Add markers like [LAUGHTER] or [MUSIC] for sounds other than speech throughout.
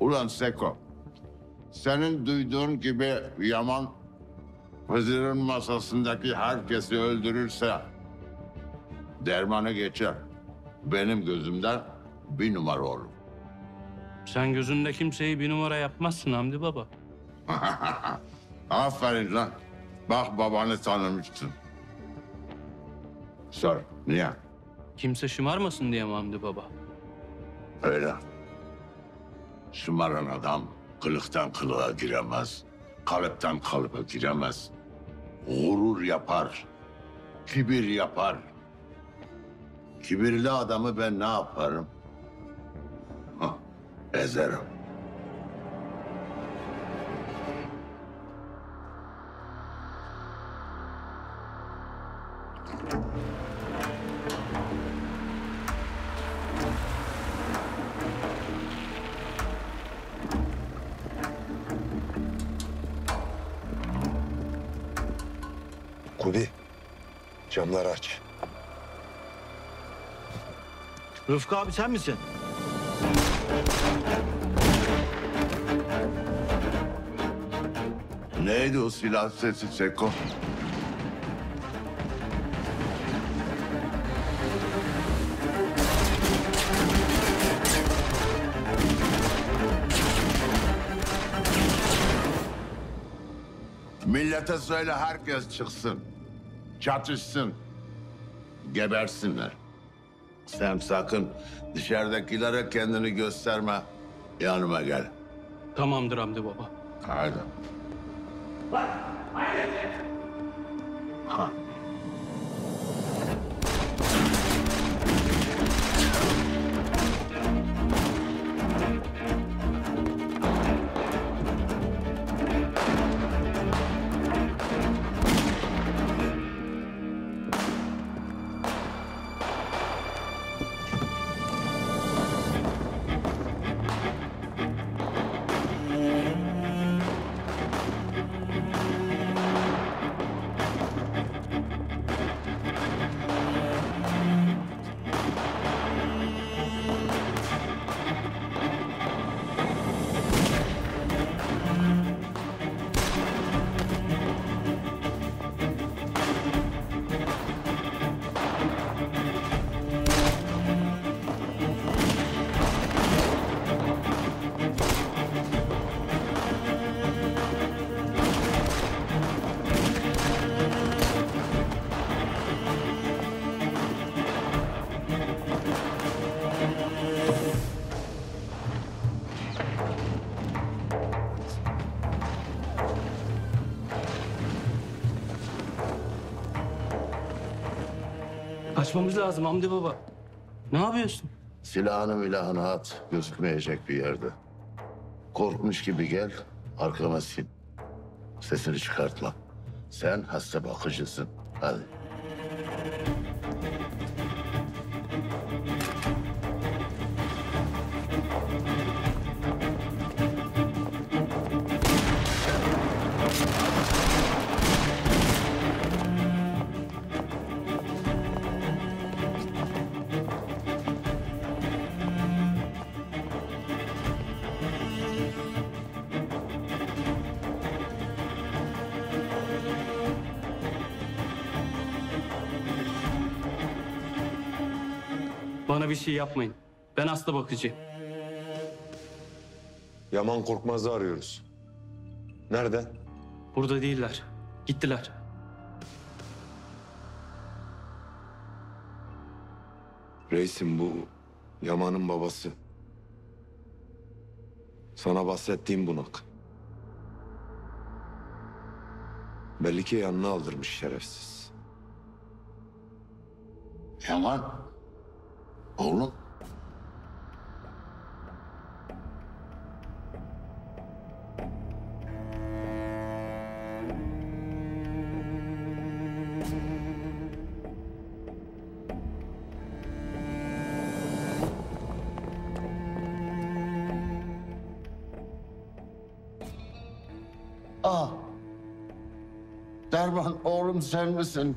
Ulan Seko. Senin duyduğun gibi Yaman Hızır'ın masasındaki herkesi öldürürse dermanı geçer. Benim gözümde bir numara olur. Sen gözünde kimseyi bir numara yapmazsın Hamdi Baba. [LAUGHS] Aferin lan. Bak babanı tanımışsın. Sor. Niye? Kimse şımarmasın diye mi Hamdi Baba? Öyle. Şımaran adam kılıktan kılığa giremez. Kalıptan kalıba giremez. Gurur yapar. Kibir yapar. Kibirli adamı ben ne yaparım? Hah, ezerim. Camları aç. Rıfkı abi sen misin? Neydi o silah sesi Seko? Millete söyle herkes çıksın. Çatışsın. Gebersinler. Sen sakın dışarıdakilere kendini gösterme. Yanıma gel. Tamamdır Hamdi Baba. Haydi. Ha. Kaçmamız lazım Hamdi Baba. Ne yapıyorsun? Silahını milahını at. Gözükmeyecek bir yerde. Korkmuş gibi gel. Arkama sin. Sesini çıkartma. Sen hasta bakıcısın. Hadi. Bana bir şey yapmayın. Ben hasta bakıcıyım. Yaman Korkmaz'ı arıyoruz. Nerede? Burada değiller. Gittiler. Reisim bu Yaman'ın babası. Sana bahsettiğim bunak. Belli ki yanına aldırmış şerefsiz. Yaman. Oğlum. Ah. Derman oğlum sen misin?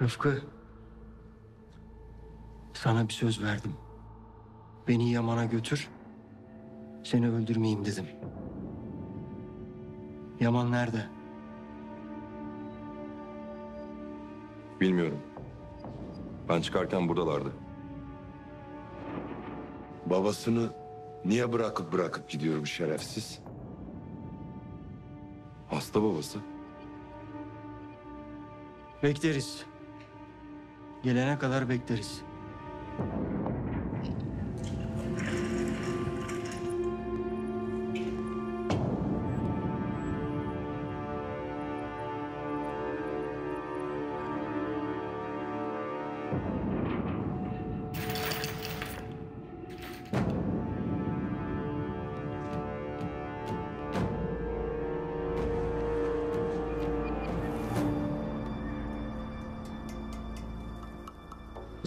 Rıfkı. Sana bir söz verdim. Beni Yaman'a götür. Seni öldürmeyeyim dedim. Yaman nerede? Bilmiyorum. Ben çıkarken buradalardı. Babasını niye bırakıp bırakıp gidiyorum şerefsiz? Hasta babası. Bekleriz. Gelene kadar bekleriz.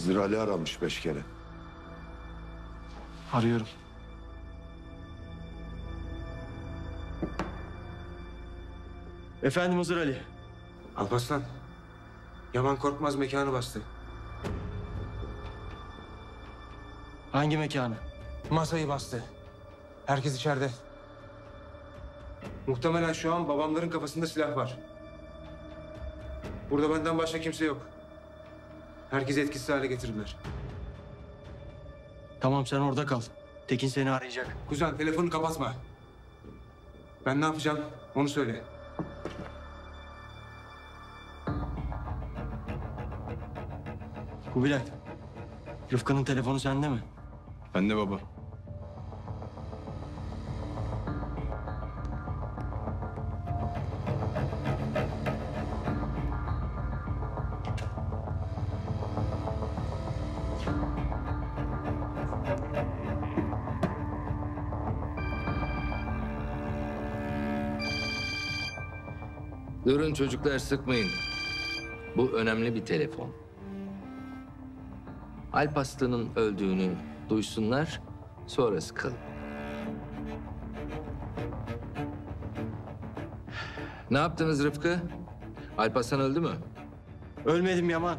Hızır Ali aramış beş kere. Arıyorum. Efendim Hızır Ali. Alparslan. Yaman Korkmaz mekanı bastı. Hangi mekanı? Masayı bastı. Herkes içeride. Muhtemelen şu an babamların kafasında silah var. Burada benden başka kimse yok. Herkesi etkisiz hale getirdiler. Tamam sen orada kal. Tekin seni arayacak. Kuzen telefonu kapatma. Ben ne yapacağım onu söyle. Kubilay. Rıfkı'nın telefonu sende mi? Anne baba. Durun çocuklar sıkmayın. Bu önemli bir telefon. Alp Aslı'nın öldüğünü duysunlar, sonra sıkalım. Ne yaptınız Rıfkı? Alp Aslan öldü mü? Ölmedim Yaman.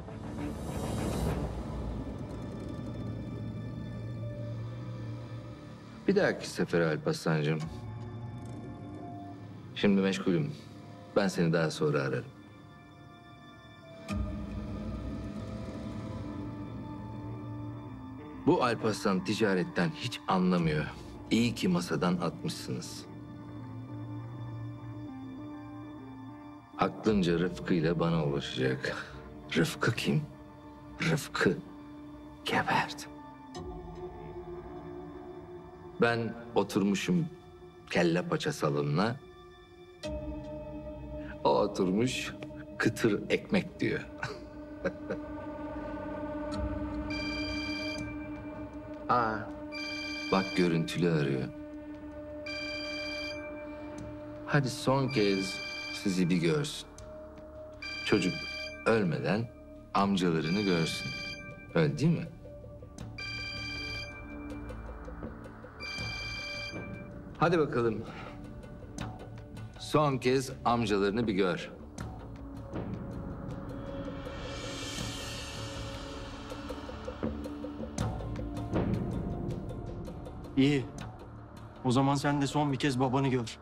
Bir dahaki sefer Alp Aslancığım. Şimdi meşgulüm. Ben seni daha sonra ararım. Bu Alp Aslan ticaretten hiç anlamıyor. İyi ki masadan atmışsınız. Aklınca Rıfkı ile bana ulaşacak. Rıfkı kim? Rıfkı geberdi. Ben oturmuşum kelle paça salonuna. Oturmuş kıtır ekmek diyor. [LAUGHS] Aa, bak görüntülü arıyor. Hadi son kez sizi bir görsün. Çocuk ölmeden amcalarını görsün. Öyle değil mi? Hadi bakalım. Son kez amcalarını bir gör. İyi. O zaman sen de son bir kez babanı gör.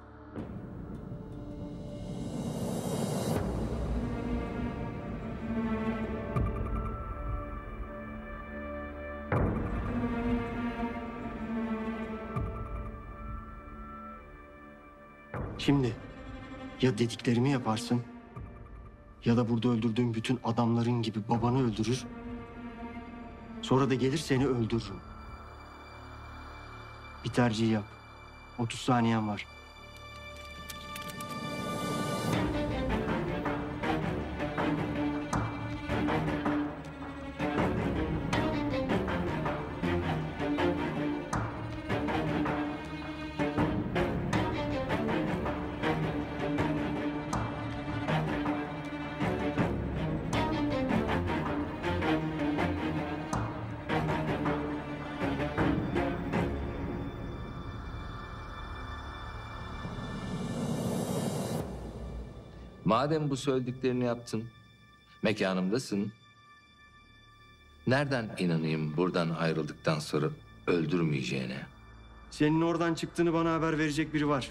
Şimdi ya dediklerimi yaparsın ya da burada öldürdüğüm bütün adamların gibi babanı öldürür. Sonra da gelir seni öldürürüm. Bir tercih yap. 30 saniyen var. Madem bu söylediklerini yaptın, mekanımdasın. Nereden inanayım buradan ayrıldıktan sonra öldürmeyeceğine. Senin oradan çıktığını bana haber verecek biri var.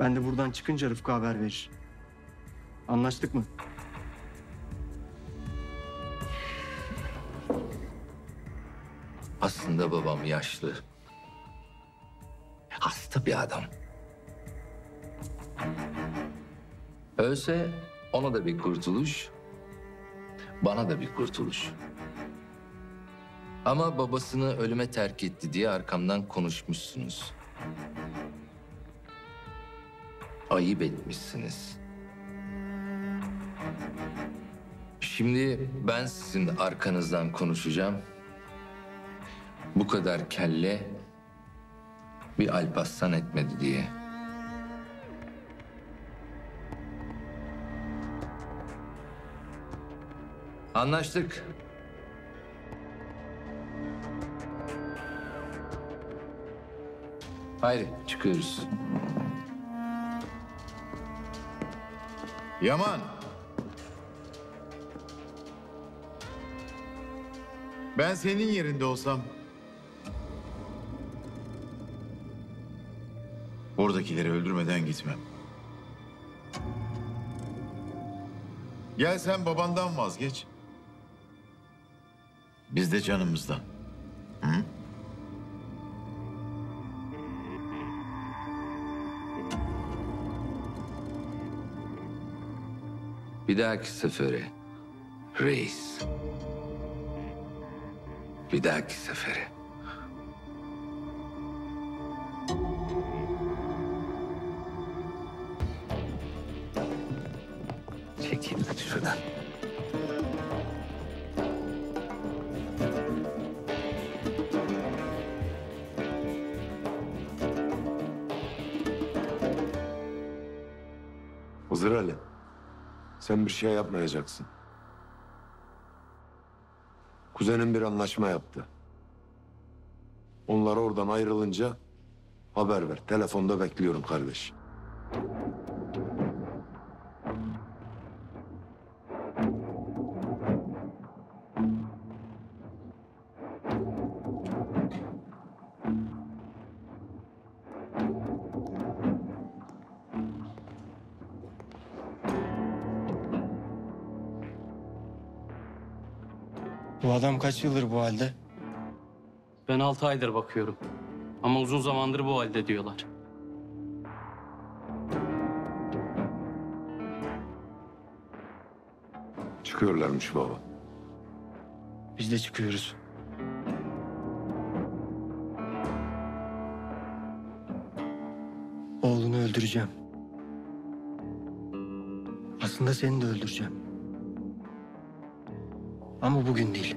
Ben de buradan çıkınca Rıfkı haber verir. Anlaştık mı? Aslında babam yaşlı. Hasta bir adam. Ölse ona da bir kurtuluş, bana da bir kurtuluş. Ama babasını ölüme terk etti diye arkamdan konuşmuşsunuz. Ayıp etmişsiniz. Şimdi ben sizin arkanızdan konuşacağım. Bu kadar kelle bir Alparslan etmedi diye. Anlaştık. Haydi çıkıyoruz. Yaman. Ben senin yerinde olsam... Oradakileri öldürmeden gitmem. Gel sen babandan vazgeç. Biz de canımızdan. Bir dahaki sefere reis. Bir dahaki sefere. Çekil şuradan. Hızır Ali. Sen bir şey yapmayacaksın. Kuzenim bir anlaşma yaptı. Onlar oradan ayrılınca haber ver. Telefonda bekliyorum kardeş. Bu adam kaç yıldır bu halde? Ben altı aydır bakıyorum. Ama uzun zamandır bu halde diyorlar. Çıkıyorlarmış baba. Biz de çıkıyoruz. Oğlunu öldüreceğim. Aslında seni de öldüreceğim. Ama bugün değil.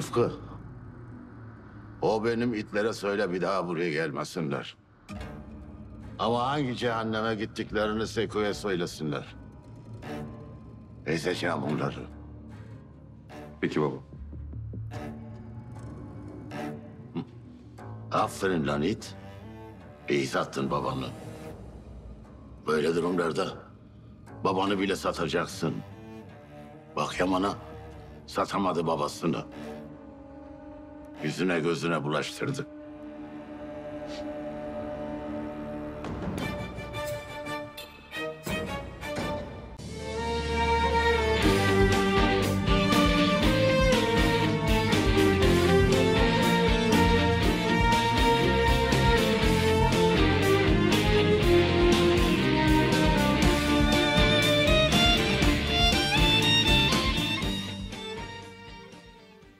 Rıfkı. O benim itlere söyle bir daha buraya gelmesinler. Ama hangi cehenneme gittiklerini Seko'ya söylesinler. Ezeceğim onları. Peki baba. Aferin lan it. İyi sattın babanı. Böyle durumlarda babanı bile satacaksın. Bak Yaman'a satamadı babasını. Yüzüne gözüne bulaştırdı.